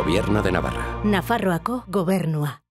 Gobierno de Navarra. Nafarroaco gobernua.